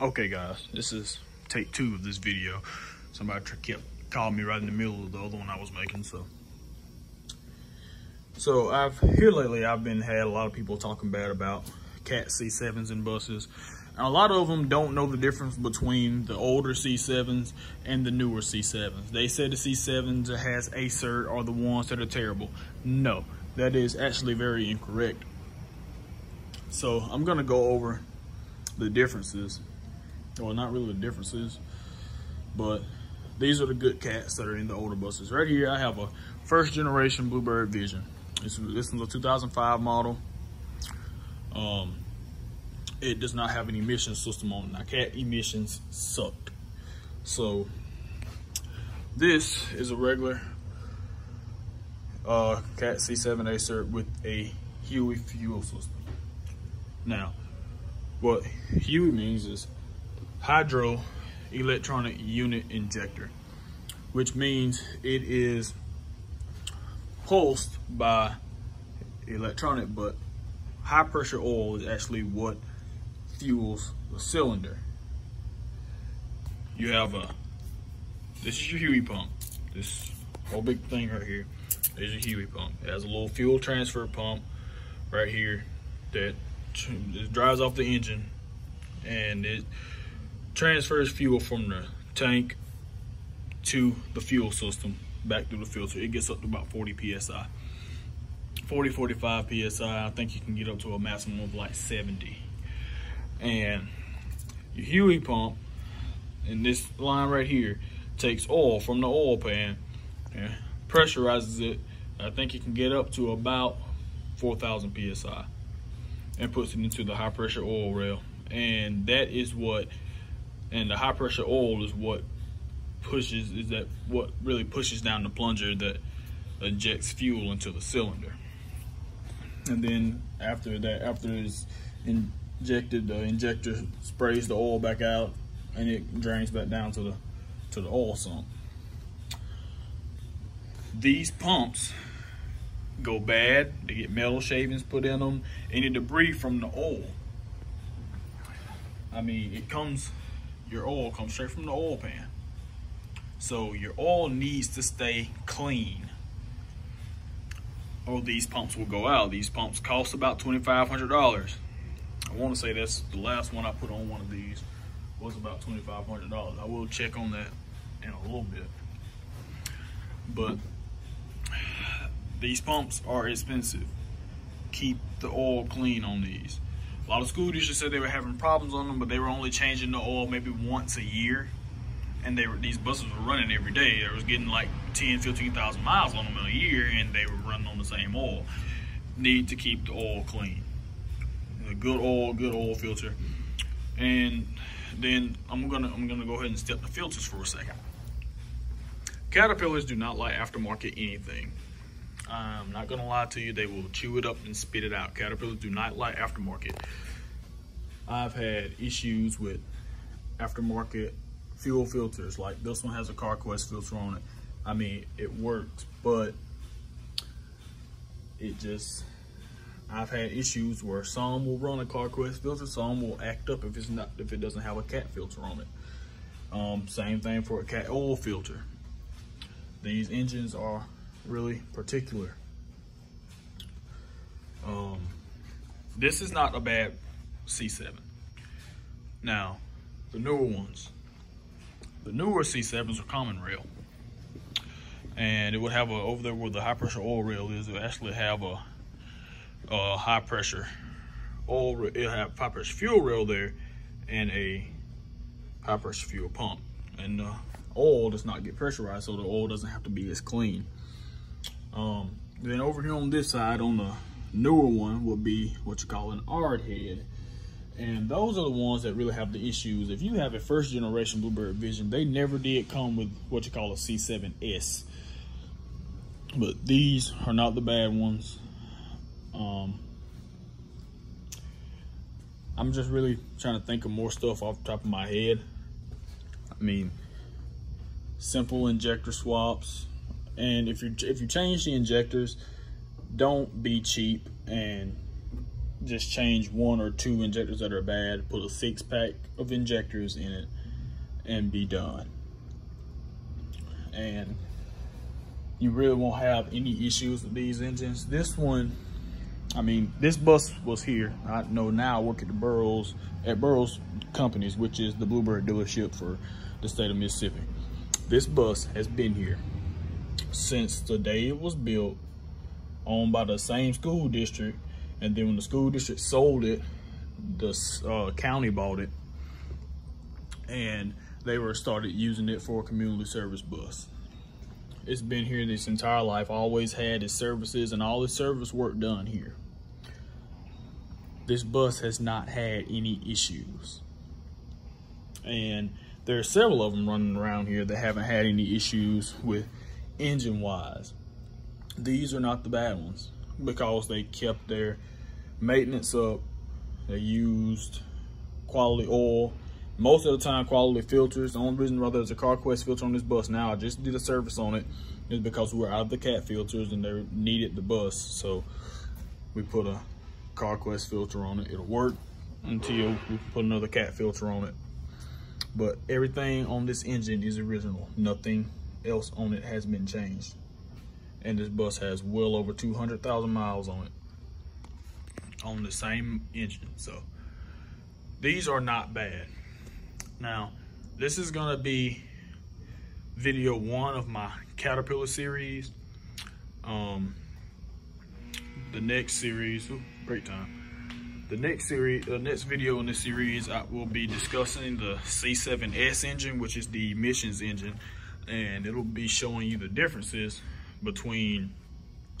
Okay guys, this is take two of this video. Somebody kept calling me right in the middle of the other one I was making, so. So I've, here lately, I've been, had a lot of people talking bad about Cat C7s and buses. And a lot of them don't know the difference between the older C7s and the newer C7s. They said the C7s that has ACERT are the ones that are terrible. No, that is actually very incorrect. So I'm gonna go over the differences well, not really the differences, but these are the good cats that are in the older buses. Right here, I have a first generation Bluebird Vision. This, this is a 2005 model. Um, it does not have an emission system on it. Now, cat emissions suck. So, this is a regular uh, Cat C7 ACERT with a HEUI fuel system. Now, what HEUI means is hydro electronic unit injector, which means it is pulsed by electronic, but high pressure oil is actually what fuels the cylinder. You have a, this is your HEUI pump. This whole big thing right here is your HEUI pump. It has a little fuel transfer pump right here that drives off the engine and it transfers fuel from the tank to the fuel system back through the filter. It gets up to about 40 PSI. 40, 45 PSI. I think you can get up to a maximum of like 70. And your HEUI pump, in this line right here, takes oil from the oil pan and pressurizes it. I think it can get up to about 4,000 PSI and puts it into the high pressure oil rail. And that is what and the high pressure oil is what pushes is that what really pushes down the plunger that injects fuel into the cylinder. And then after that after it's injected the injector sprays the oil back out and it drains back down to the to the oil sump. These pumps go bad. They get metal shavings put in them any debris from the oil I mean it comes your oil comes straight from the oil pan. So your oil needs to stay clean or these pumps will go out. These pumps cost about $2,500. I want to say that's the last one I put on one of these was about $2,500. I will check on that in a little bit. But these pumps are expensive. Keep the oil clean on these. A lot of school teachers said they were having problems on them, but they were only changing the oil maybe once a year. And they were these buses were running every day. They was getting like 10, 15,000 miles on them a year, and they were running on the same oil. Need to keep the oil clean. A good oil, good oil filter. And then I'm gonna I'm gonna go ahead and step the filters for a second. Caterpillars do not like aftermarket anything. I'm not gonna lie to you, they will chew it up and spit it out. Caterpillars do not like aftermarket. I've had issues with aftermarket fuel filters. Like this one has a CarQuest filter on it. I mean, it works, but it just, I've had issues where some will run a CarQuest filter, some will act up if it's not, if it doesn't have a cat filter on it. Um, same thing for a cat oil filter. These engines are really particular. Um, this is not a bad C7. Now, the newer ones. The newer C7s are common rail. And it would have a, over there where the high pressure oil rail is, it would actually have a, a high pressure oil, it'll have high pressure fuel rail there and a high pressure fuel pump. And the oil does not get pressurized, so the oil doesn't have to be as clean. Um, then over here on this side, on the newer one, would be what you call an ARD head. And those are the ones that really have the issues. If you have a first generation Bluebird Vision, they never did come with what you call a C7S. But these are not the bad ones. Um, I'm just really trying to think of more stuff off the top of my head. I mean, simple injector swaps, and if you if you change the injectors, don't be cheap and just change one or two injectors that are bad, put a six pack of injectors in it, and be done. And you really won't have any issues with these engines. This one, I mean, this bus was here. I know now I work at the Burroughs, at Burroughs Companies, which is the Bluebird dealership for the state of Mississippi. This bus has been here since the day it was built, owned by the same school district. And then when the school district sold it, the uh, county bought it and they were started using it for a community service bus. It's been here this entire life, always had its services and all its service work done here. This bus has not had any issues. And there are several of them running around here that haven't had any issues with engine wise. These are not the bad ones because they kept their maintenance up. They used quality oil. Most of the time, quality filters. The only reason why there's a CarQuest filter on this bus now, I just did a service on it, is because we were out of the cat filters and they needed the bus. So we put a CarQuest filter on it. It'll work until we put another cat filter on it. But everything on this engine is original. Nothing else on it has been changed. And this bus has well over 200,000 miles on it. On the same engine. So these are not bad. Now, this is gonna be video one of my Caterpillar series. Um, the next series, ooh, break time the next series, the next video in this series, I will be discussing the C7S engine, which is the emissions engine, and it'll be showing you the differences between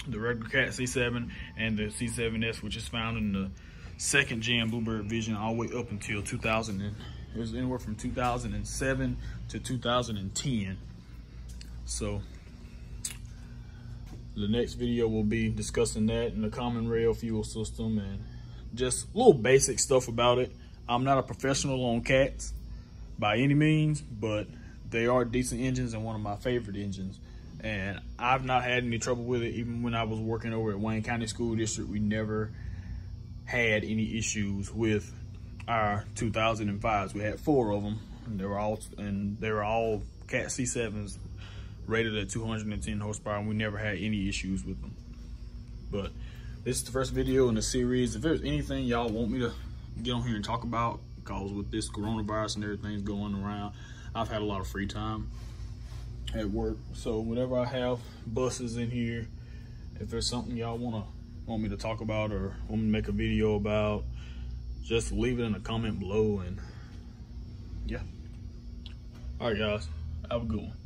the regular Cat C7 and the C7S, which is found in the second gen Bluebird Vision all the way up until 2000. And it was anywhere from 2007 to 2010. So the next video will be discussing that and the common rail fuel system and just little basic stuff about it. I'm not a professional on cats by any means, but they are decent engines and one of my favorite engines. And I've not had any trouble with it. Even when I was working over at Wayne County School District, we never had any issues with our 2005s. We had four of them, and they were all and they were all Cat C7s rated at 210 horsepower, and we never had any issues with them. But this is the first video in the series. If there's anything y'all want me to get on here and talk about, because with this coronavirus and everything's going around, I've had a lot of free time at work. So whenever I have buses in here, if there's something y'all wanna want me to talk about or want me to make a video about, just leave it in a comment below and yeah. All right, guys, have a good one.